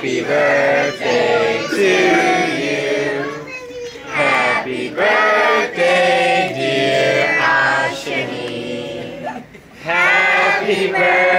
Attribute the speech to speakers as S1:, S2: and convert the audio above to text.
S1: Happy birthday to you. Happy birthday, dear Ashini. Happy birthday.